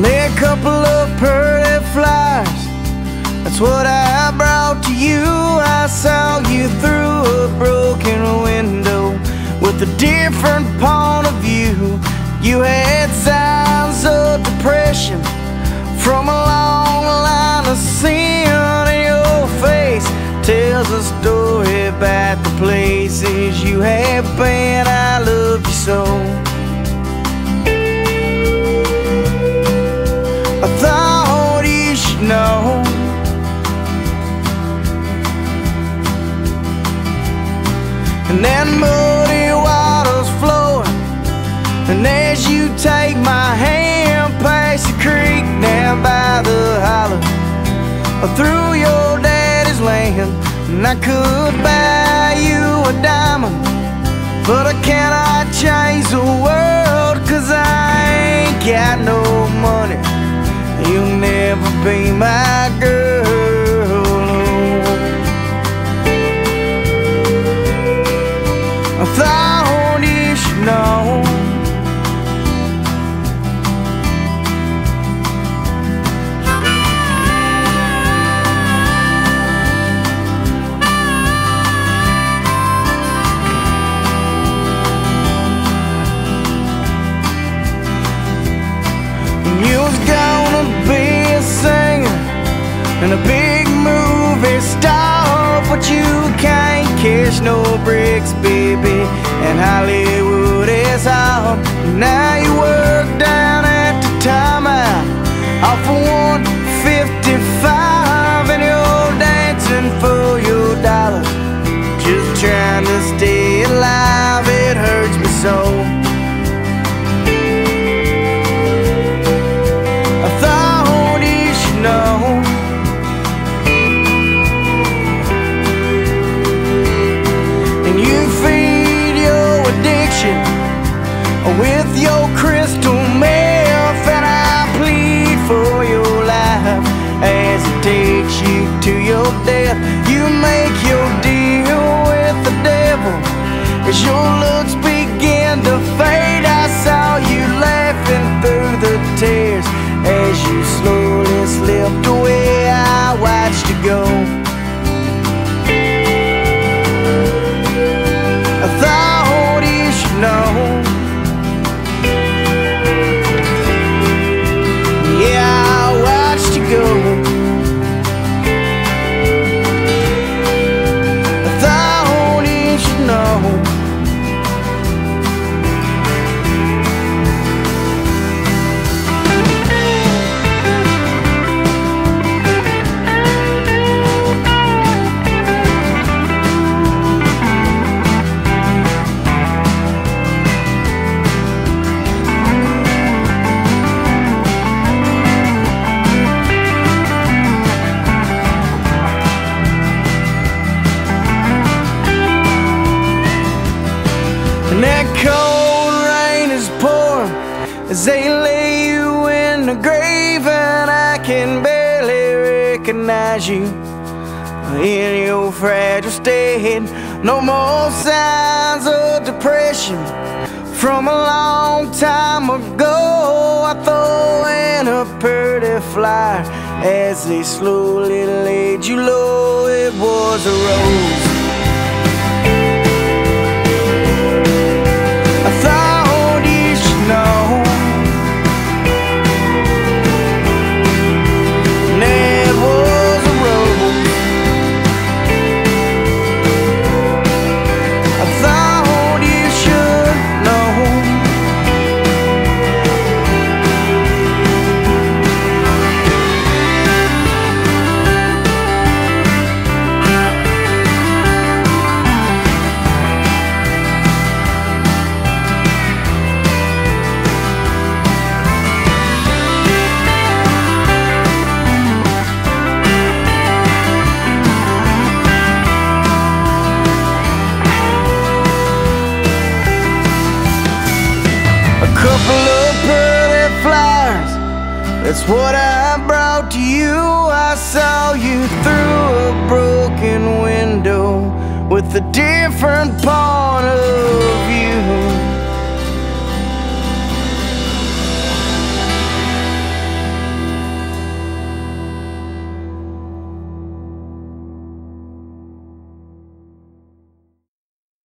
Lay a couple of pretty flowers. That's what I brought to you. I saw you through a broken window with a different point of view. You had signs of depression from a long line of sin, your face tells a story about the places you have been. I love you so. And that muddy water's flowing. And as you take my hand past the creek down by the hollow, through your daddy's land, and I could buy you a diamond, but I cannot change the world, cause I ain't got no money. You'll never be my girl. And a big movie star, but you can't cash no bricks, baby. And Hollywood is out. Now you work addiction with your crystal meth, and I plead for your life as it takes you to your death. You make your deal with the devil as your looks as they lay you in the grave, and I can barely recognize you in your fragile state. No more signs of depression from a long time ago. I throw in a pretty flyer as they slowly laid you low. It was a rose. That's what I brought to you. I saw you through a broken window with a different view.